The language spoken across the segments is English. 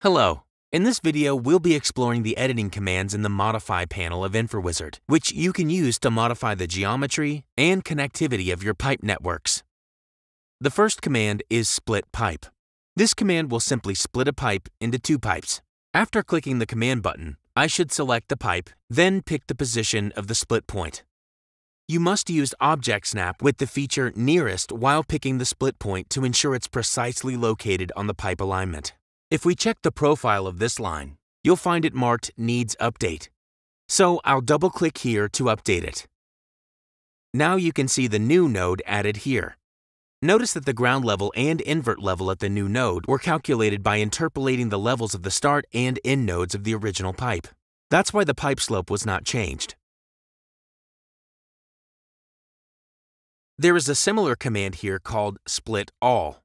Hello. In this video, we'll be exploring the editing commands in the Modify panel of InfraWizard, which you can use to modify the geometry and connectivity of your pipe networks. The first command is Split Pipe. This command will simply split a pipe into two pipes. After clicking the command button, I should select the pipe, then pick the position of the split point. You must use Object Snap with the feature Nearest while picking the split point to ensure it's precisely located on the pipe alignment. If we check the profile of this line, you'll find it marked Needs Update. So I'll double-click here to update it. Now you can see the new node added here. Notice that the ground level and invert level at the new node were calculated by interpolating the levels of the start and end nodes of the original pipe. That's why the pipe slope was not changed. There is a similar command here called split all.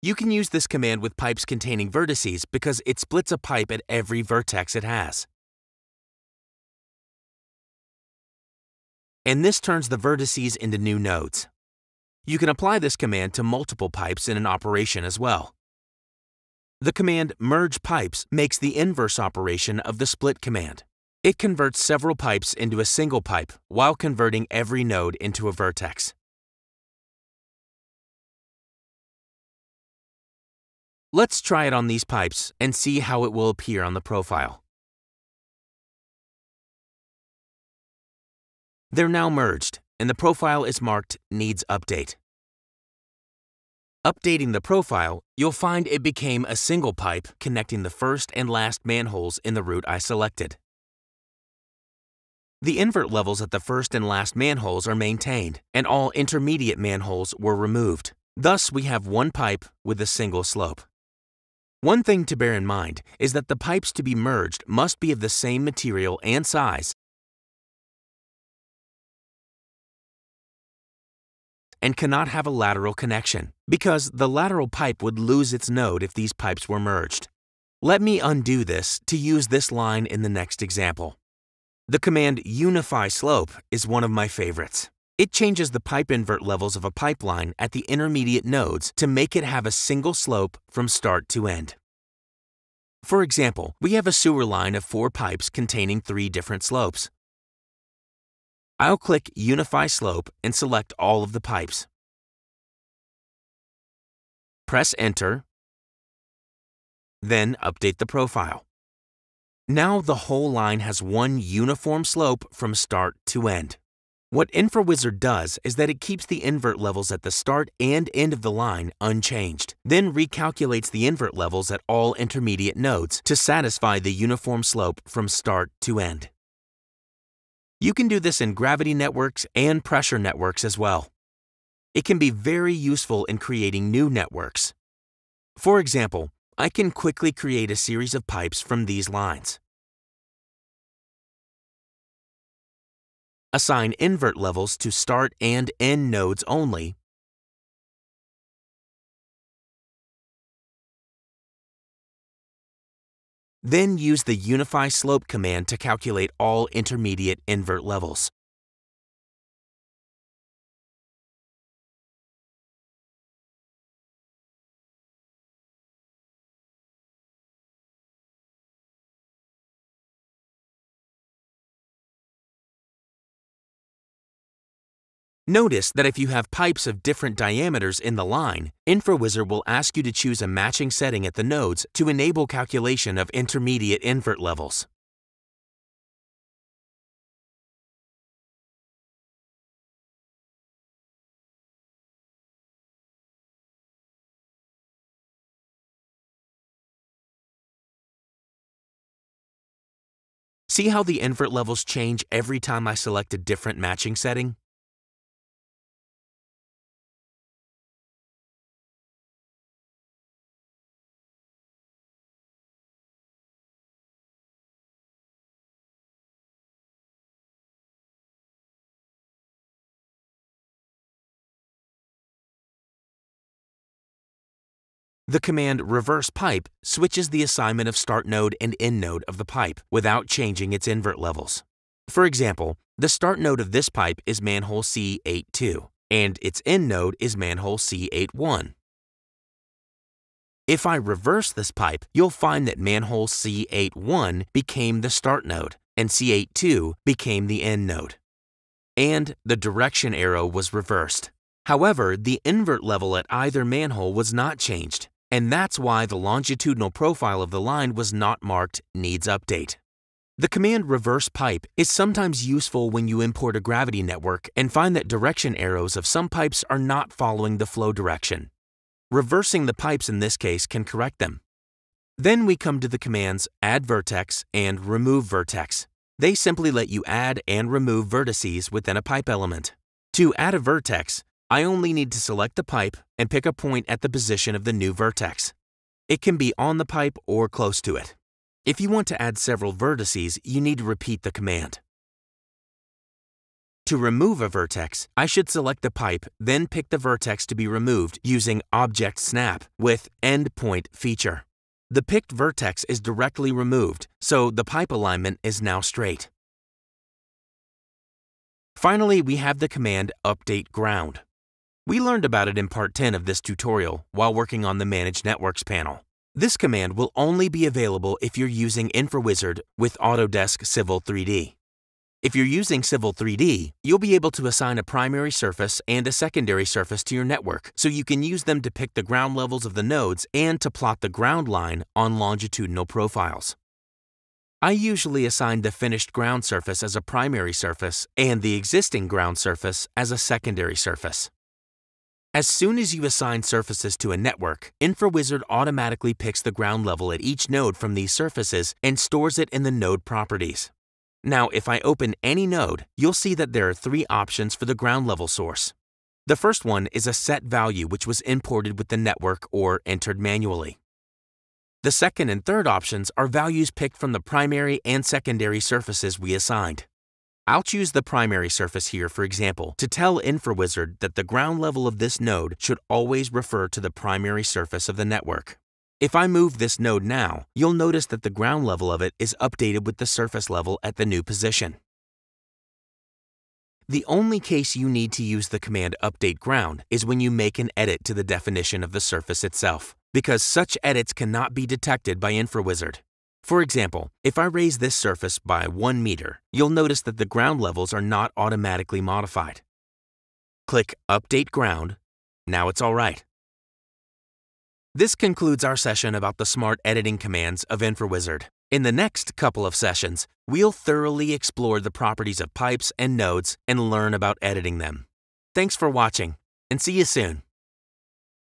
You can use this command with pipes containing vertices because it splits a pipe at every vertex it has. And this turns the vertices into new nodes. You can apply this command to multiple pipes in an operation as well. The command merge pipes makes the inverse operation of the split command. It converts several pipes into a single pipe while converting every node into a vertex. Let's try it on these pipes and see how it will appear on the profile. They're now merged, and the profile is marked Needs Update. Updating the profile, you'll find it became a single pipe connecting the first and last manholes in the route I selected. The invert levels at the first and last manholes are maintained, and all intermediate manholes were removed. Thus, we have one pipe with a single slope. One thing to bear in mind is that the pipes to be merged must be of the same material and size and cannot have a lateral connection, because the lateral pipe would lose its node if these pipes were merged. Let me undo this to use this line in the next example. The command unify slope is one of my favorites. It changes the pipe invert levels of a pipeline at the intermediate nodes to make it have a single slope from start to end. For example, we have a sewer line of four pipes containing three different slopes. I'll click Unify Slope and select all of the pipes. Press Enter, then update the profile. Now the whole line has one uniform slope from start to end. What InfraWizard does is that it keeps the invert levels at the start and end of the line unchanged, then recalculates the invert levels at all intermediate nodes to satisfy the uniform slope from start to end. You can do this in gravity networks and pressure networks as well. It can be very useful in creating new networks. For example, I can quickly create a series of pipes from these lines. Assign invert levels to start and end nodes only, then use the Unify Slope command to calculate all intermediate invert levels. Notice that if you have pipes of different diameters in the line, InfraWizard will ask you to choose a matching setting at the nodes to enable calculation of intermediate invert levels. See how the invert levels change every time I select a different matching setting? The command reverse pipe switches the assignment of start node and end node of the pipe without changing its invert levels. For example, The start node of this pipe is manhole C82, and its end node is manhole C81. If I reverse this pipe, you'll find that manhole C81 became the start node, and C82 became the end node. And the direction arrow was reversed. However, the invert level at either manhole was not changed, and that's why the longitudinal profile of the line was not marked Needs Update. The command reverse pipe is sometimes useful when you import a gravity network and find that direction arrows of some pipes are not following the flow direction. Reversing the pipes in this case can correct them. Then we come to the commands add vertex and remove vertex. They simply let you add and remove vertices within a pipe element. To add a vertex, I only need to select the pipe and pick a point at the position of the new vertex. It can be on the pipe or close to it. If you want to add several vertices, you need to repeat the command. To remove a vertex, I should select the pipe, then pick the vertex to be removed using Object Snap with Endpoint feature. The picked vertex is directly removed, so the pipe alignment is now straight. Finally, we have the command Update Ground. We learned about it in Part 10 of this tutorial while working on the Manage Networks panel. This command will only be available if you're using InfraWizard with Autodesk Civil 3D. If you're using Civil 3D, you'll be able to assign a primary surface and a secondary surface to your network so you can use them to pick the ground levels of the nodes and to plot the ground line on longitudinal profiles. I usually assign the finished ground surface as a primary surface and the existing ground surface as a secondary surface. As soon as you assign surfaces to a network, InfraWizard automatically picks the ground level at each node from these surfaces and stores it in the node properties. Now, if I open any node, you'll see that there are three options for the ground level source. The first one is a set value which was imported with the network or entered manually. The second and third options are values picked from the primary and secondary surfaces we assigned. I'll choose the primary surface here, for example, to tell InfraWizard that the ground level of this node should always refer to the primary surface of the network. If I move this node now, you'll notice that the ground level of it is updated with the surface level at the new position. The only case you need to use the command update ground is when you make an edit to the definition of the surface itself, because such edits cannot be detected by InfraWizard. For example, if I raise this surface by 1 meter, you'll notice that the ground levels are not automatically modified. Click Update Ground. Now it's all right. This concludes our session about the smart editing commands of InfraWizard. In the next couple of sessions, we'll thoroughly explore the properties of pipes and nodes and learn about editing them. Thanks for watching, and see you soon.